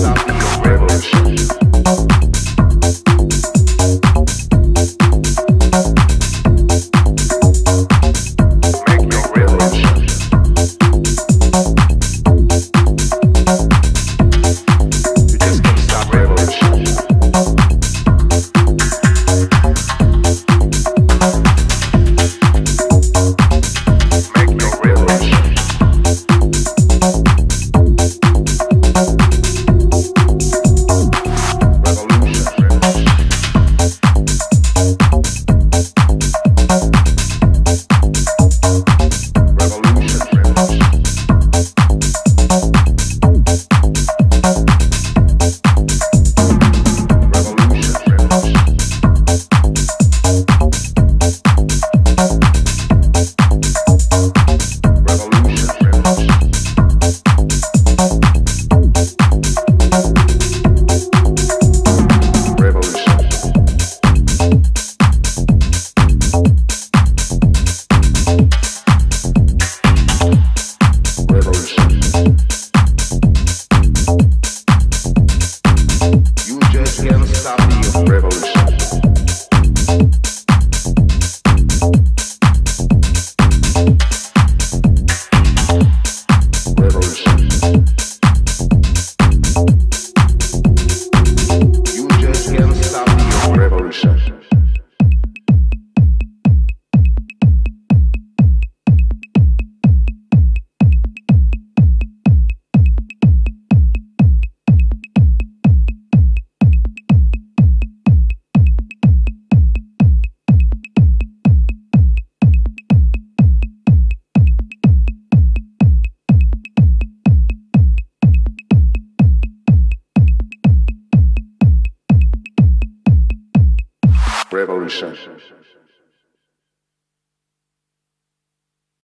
stop. 是是是是是